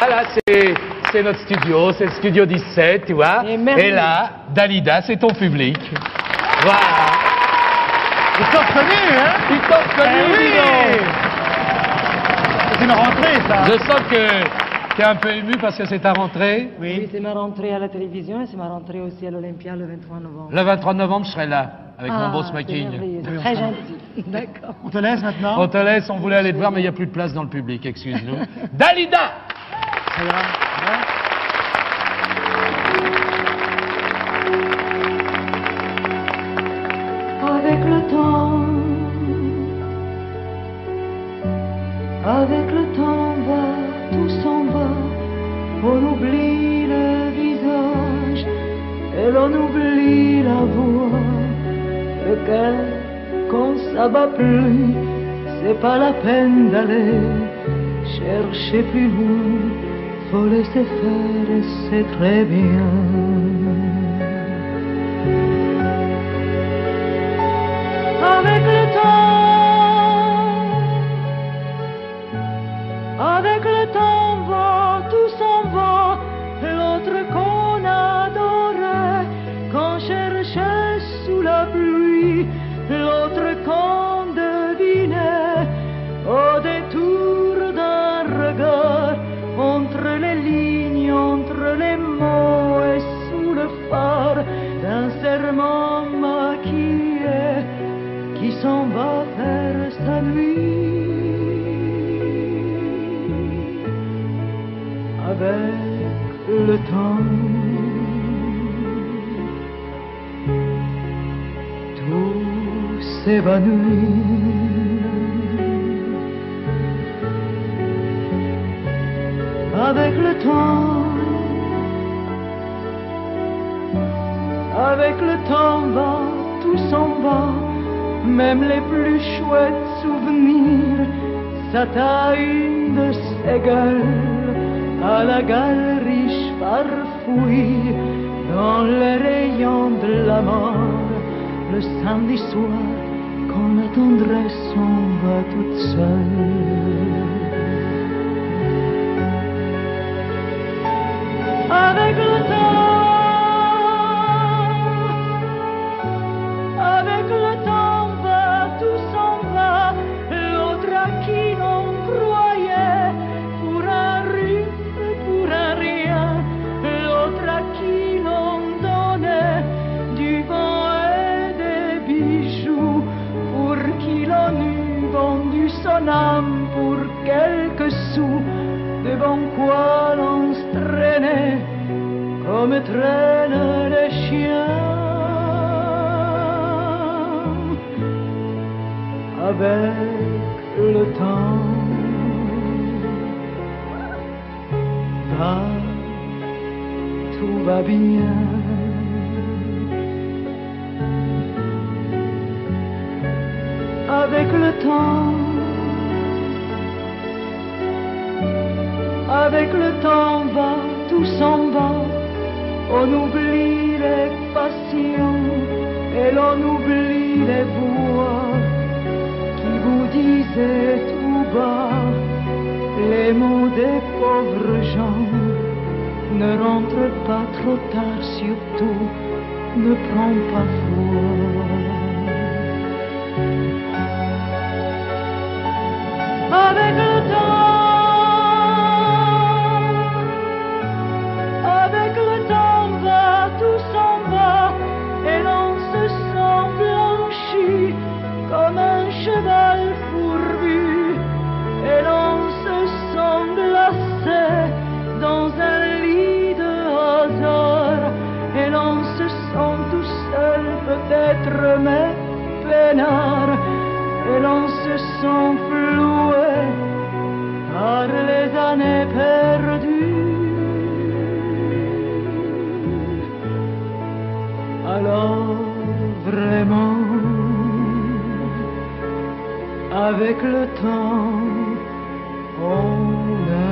Voilà, c'est, notre studio, c'est le studio 17, tu vois. Et là, Dalida, c'est ton public. Voilà. Ils sont reconnus, hein Ils t'ont reconnu, Eh oui. C'est une rentrée, ça. Je sens que tu es un peu ému parce que c'est ta rentrée. Oui, c'est ma rentrée à la télévision et c'est ma rentrée aussi à l'Olympia le 23 novembre. Le 23 novembre, je serai là, avec mon beau Ah, c'est smoking. très gentil. D'accord. On te laisse maintenant On te laisse, on voulait aller te voir, mais il n'y a plus de place dans le public, excuse-nous. Dalida Avec le temps, avec le temps va, tout s'en va, on oublie le visage et l'on oublie la voix. Le cœur, quand ça bat plus, c'est pas la peine d'aller chercher plus loin, faut laisser faire c'est très bien. avec le temps. Avec le temps avec le temps. Tout s'évanouit avec le temps. Avec le temps va, tout s'en va, même les plus chouettes souvenirs s'attaillent de ces gueules à la galerie farfouille dans les rayons de la mort. Le samedi soir, quand la tendresse s'en va toute seule. Âme pour quelques sous, devant quoi l'on se traînait comme traînent les chiens. Avec le temps, va, tout va bien. Avec le temps, avec le temps va, tout s'en va, on oublie les passions et l'on oublie les voix qui vous disaient tout bas les mots des pauvres gens. Ne rentre pas trop tard, surtout ne prends pas froid. Avec avec le temps, on